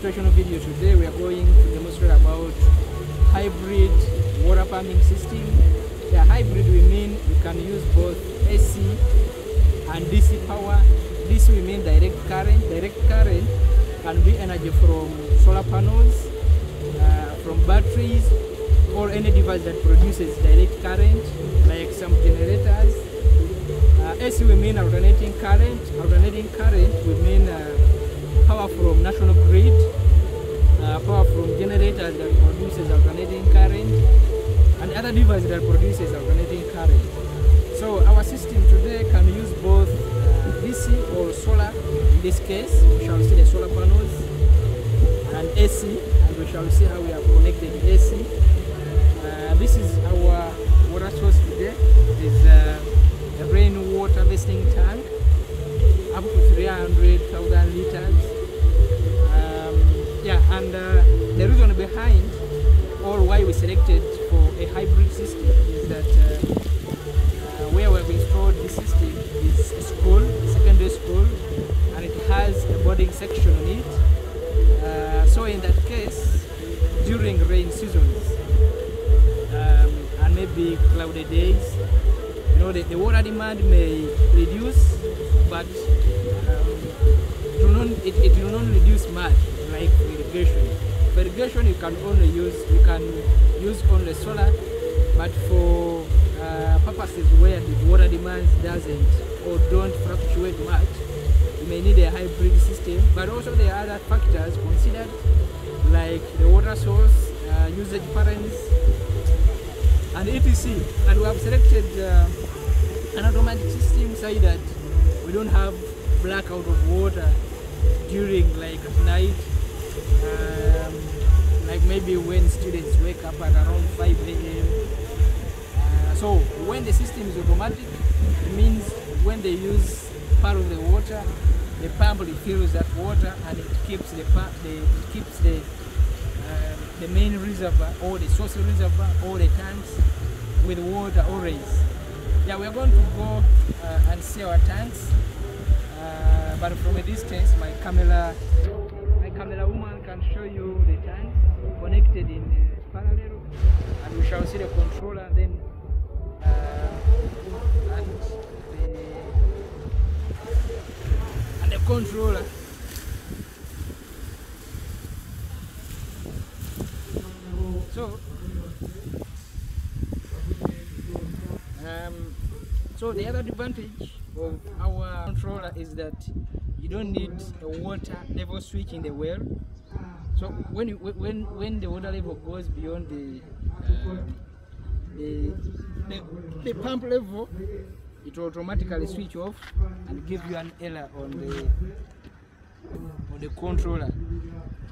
demonstration video today. We are going to demonstrate about hybrid water pumping system. Yeah, hybrid we mean we can use both AC and DC power. DC we mean direct current. Direct current can be energy from solar panels, uh, from batteries, or any device that produces direct current, like some generators. Uh, AC we mean alternating current. Alternating current we mean uh, power from national grid, uh, power from generators that produces alternating current, and other devices that produces alternating current. So our system today can use both uh, DC or solar. In this case, we shall see the solar panels and AC, and we shall see how we have connected AC. Uh, this is our water source today. Section on it. Uh, so in that case, during rain seasons um, and maybe cloudy days, you know, the, the water demand may reduce, but um, do not, it, it will not reduce much like irrigation. For irrigation, you can only use you can use only solar, but for uh, purposes where the water demand doesn't or don't fluctuate much, may need a hybrid system. But also there are other factors considered, like the water source, uh, usage patterns, and etc. And we have selected uh, an automatic system so that we don't have blackout of water during like at night um, like maybe when students wake up at around 5 a.m uh, so when the system is automatic it means when they use part of the water. The pump refills that water and it keeps the, the it keeps the um, the main reservoir or the source reservoir or the tanks with water always. Yeah we're going to go uh, and see our tanks. Uh, but from a distance my camera my camera woman can show you the tanks connected in uh, parallel and we shall see the controller then uh, and controller so um, so the other advantage of our controller is that you don't need a water level switch in the well. So when when when the water level goes beyond the uh, the, the the pump level, it will automatically switch off and give you an error on the on the controller.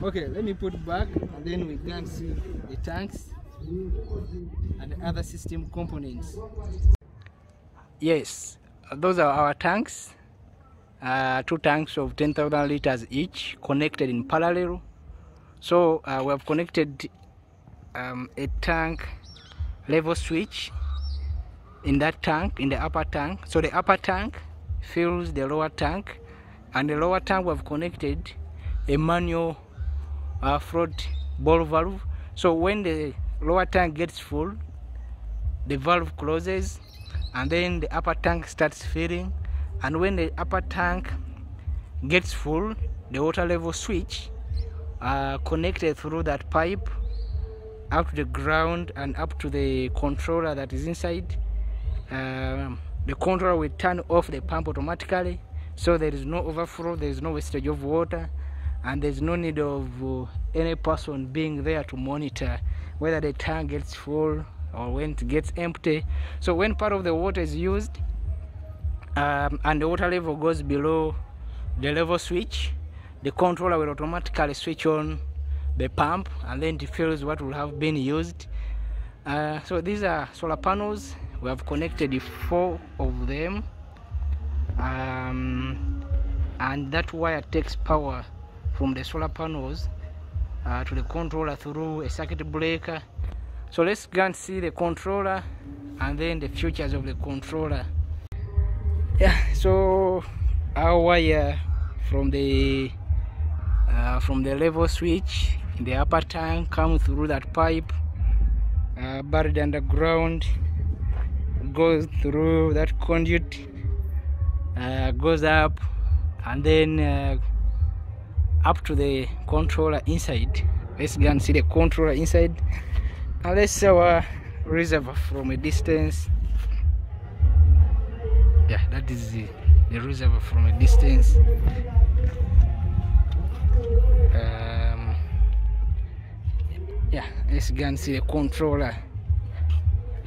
Okay, let me put back and then we can see the tanks and the other system components. Yes, those are our tanks. Uh, two tanks of 10,000 liters each connected in parallel. So uh, we have connected um, a tank level switch in that tank, in the upper tank. So the upper tank fills the lower tank, and the lower tank we have connected a manual uh, float ball valve. So when the lower tank gets full, the valve closes and then the upper tank starts filling and when the upper tank gets full the water level switch uh, connected through that pipe up to the ground and up to the controller that is inside um, the controller will turn off the pump automatically so there is no overflow there is no wastage of water and there's no need of uh, any person being there to monitor whether the tank gets full or when it gets empty. So when part of the water is used um, and the water level goes below the level switch the controller will automatically switch on the pump and then it fills what will have been used uh, so these are solar panels. We have connected four of them. Um, and that wire takes power from the solar panels uh, to the controller through a circuit breaker. So let's go and see the controller and then the features of the controller. Yeah so our wire from the uh, from the level switch in the upper tank come through that pipe uh, buried underground goes through that conduit uh, goes up and then uh, up to the controller inside let's go and see the controller inside. And let's see our reservoir from a distance. Yeah that is the, the reservoir from a distance yeah let's go and see the controller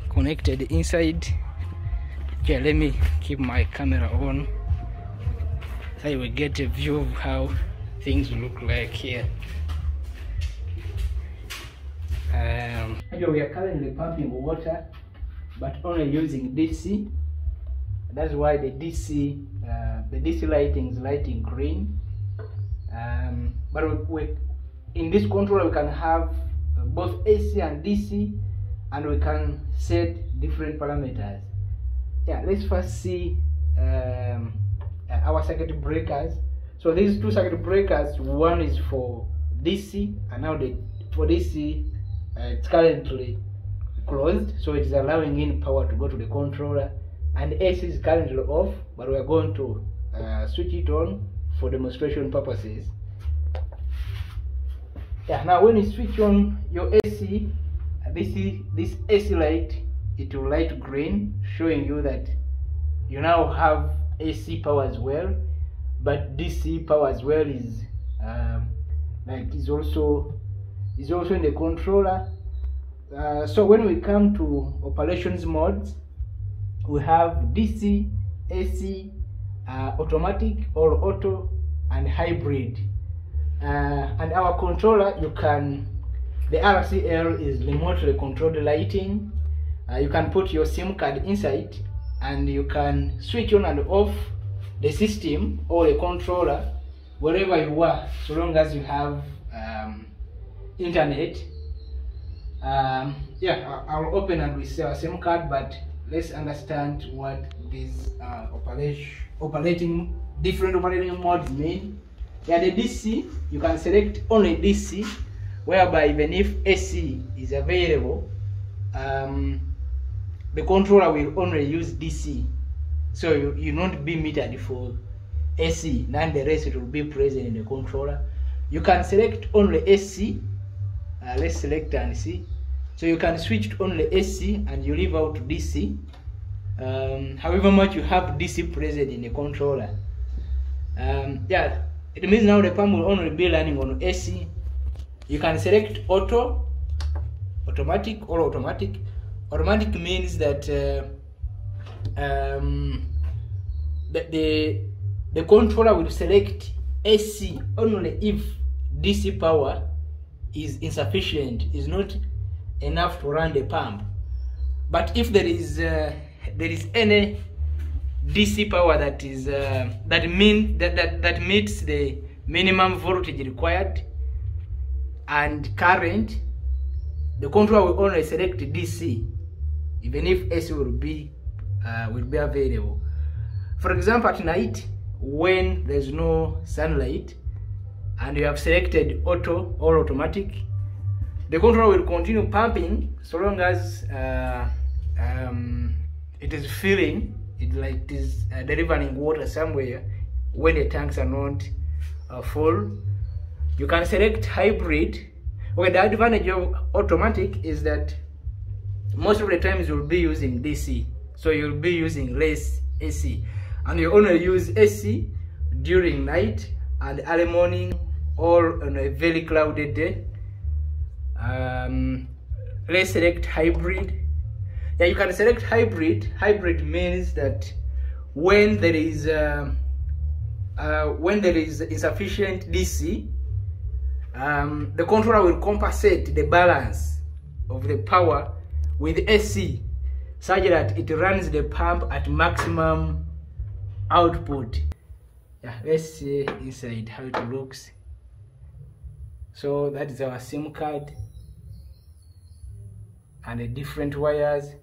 connected inside. Okay let me keep my camera on. So you will get a view of how things look like here. Um, we are currently pumping water but only using DC that's why the DC uh, the DC lighting is lighting green. Um, but we, we, in this controller we can have both AC and DC and we can set different parameters. Yeah let's first see um, our circuit breakers. So these two circuit breakers one is for DC and now the for DC uh, it's currently closed so it is allowing in power to go to the controller. And AC is currently off but we are going to uh, switch it on for demonstration purposes yeah now when you switch on your AC this is this AC light it will light green showing you that you now have AC power as well but DC power as well is um, like is also is also in the controller. Uh, so when we come to operations modes we have DC AC uh, automatic or auto and hybrid uh, and our controller you can the RCL is remotely controlled lighting. Uh, you can put your SIM card inside and you can switch on and off the system or the controller wherever you are so long as you have um, internet. Um, yeah I'll open and see our SIM card but let's understand what these uh, operation operating different operating modes mean yeah the DC you can select only DC whereby even if AC is available um, the controller will only use DC so you, you won't be metered for AC and the rest will be present in the controller. You can select only AC uh, let's select and see. So you can switch to only AC and you leave out DC um, however much you have DC present in the controller. Um, yeah it means now the pump will only be running on AC you can select auto automatic or automatic. Automatic means that uh, um, the, the the controller will select AC only if DC power is insufficient is not enough to run the pump. But if there is uh, there is any DC power that is uh, that mean that, that that meets the minimum voltage required and current the controller will only select DC even if AC will be uh, will be available. For example at night when there's no sunlight and you have selected auto or automatic the controller will continue pumping so long as uh, um, it is filling it like it is uh, delivering water somewhere. When the tanks are not uh, full you can select hybrid. Okay the advantage of automatic is that most of the times you'll be using dc so you'll be using less ac and you only use ac during night and early morning or on a very cloudy day. Um, let's select hybrid yeah you can select hybrid. Hybrid means that when there is uh, uh, when there is insufficient DC um, the controller will compensate the balance of the power with AC such that it runs the pump at maximum output. Yeah let's see inside how it looks. So that is our sim card and the different wires